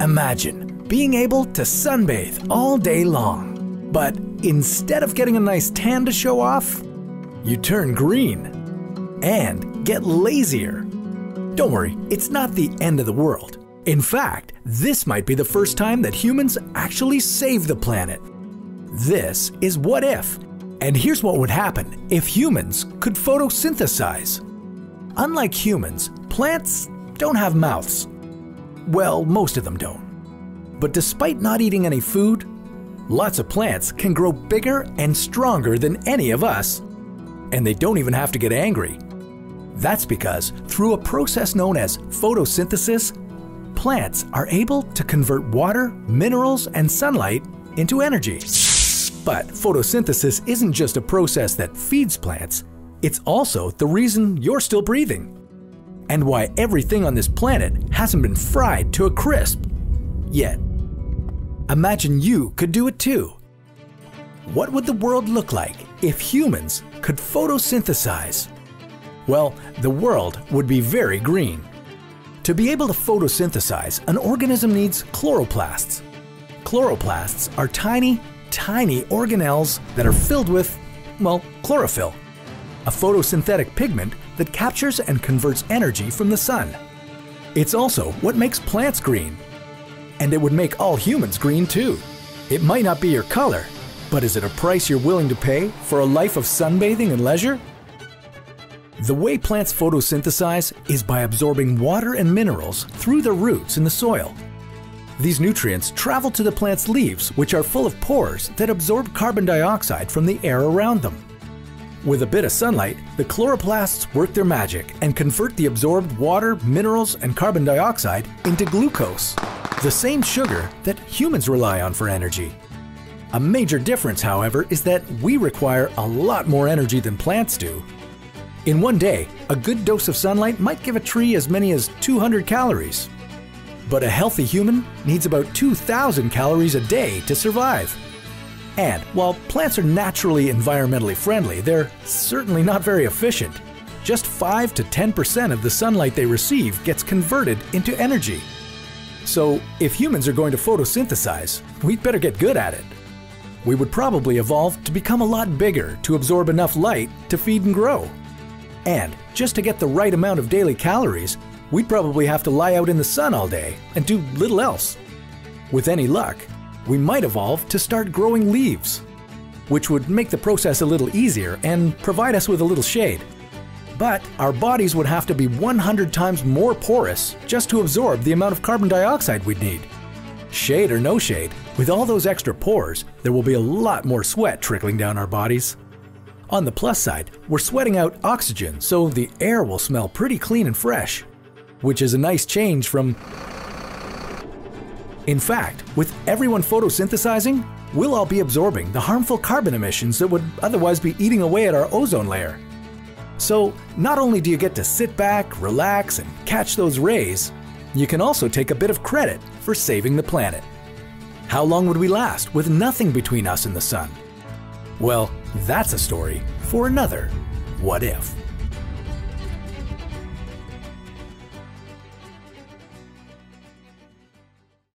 Imagine being able to sunbathe all day long, but instead of getting a nice tan to show off, you turn green and get lazier. Don't worry, it's not the end of the world. In fact, this might be the first time that humans actually save the planet. This is What If, and here's what would happen if humans could photosynthesize. Unlike humans, plants don't have mouths. Well, most of them don't. But despite not eating any food, lots of plants can grow bigger and stronger than any of us. And they don't even have to get angry. That's because through a process known as photosynthesis, plants are able to convert water, minerals, and sunlight into energy. But photosynthesis isn't just a process that feeds plants, it's also the reason you're still breathing. And why everything on this planet hasn't been fried to a crisp yet. Imagine you could do it too. What would the world look like if humans could photosynthesize? Well, the world would be very green. To be able to photosynthesize, an organism needs chloroplasts. Chloroplasts are tiny, tiny organelles that are filled with, well, chlorophyll, a photosynthetic pigment that captures and converts energy from the sun. It's also what makes plants green. And it would make all humans green too. It might not be your color, but is it a price you're willing to pay for a life of sunbathing and leisure? The way plants photosynthesize is by absorbing water and minerals through their roots in the soil. These nutrients travel to the plant's leaves, which are full of pores that absorb carbon dioxide from the air around them. With a bit of sunlight, the chloroplasts work their magic and convert the absorbed water, minerals, and carbon dioxide into glucose, the same sugar that humans rely on for energy. A major difference, however, is that we require a lot more energy than plants do in one day, a good dose of sunlight might give a tree as many as 200 calories. But a healthy human needs about 2,000 calories a day to survive. And while plants are naturally environmentally friendly, they're certainly not very efficient. Just 5 to 10% of the sunlight they receive gets converted into energy. So, if humans are going to photosynthesize, we'd better get good at it. We would probably evolve to become a lot bigger to absorb enough light to feed and grow. And just to get the right amount of daily calories, we'd probably have to lie out in the sun all day and do little else. With any luck, we might evolve to start growing leaves, which would make the process a little easier and provide us with a little shade. But our bodies would have to be 100 times more porous just to absorb the amount of carbon dioxide we'd need. Shade or no shade, with all those extra pores, there will be a lot more sweat trickling down our bodies. On the plus side, we're sweating out oxygen, so the air will smell pretty clean and fresh, which is a nice change from. In fact, with everyone photosynthesizing, we'll all be absorbing the harmful carbon emissions that would otherwise be eating away at our ozone layer. So, not only do you get to sit back, relax, and catch those rays, you can also take a bit of credit for saving the planet. How long would we last with nothing between us and the sun? Well, that's a story for another What If.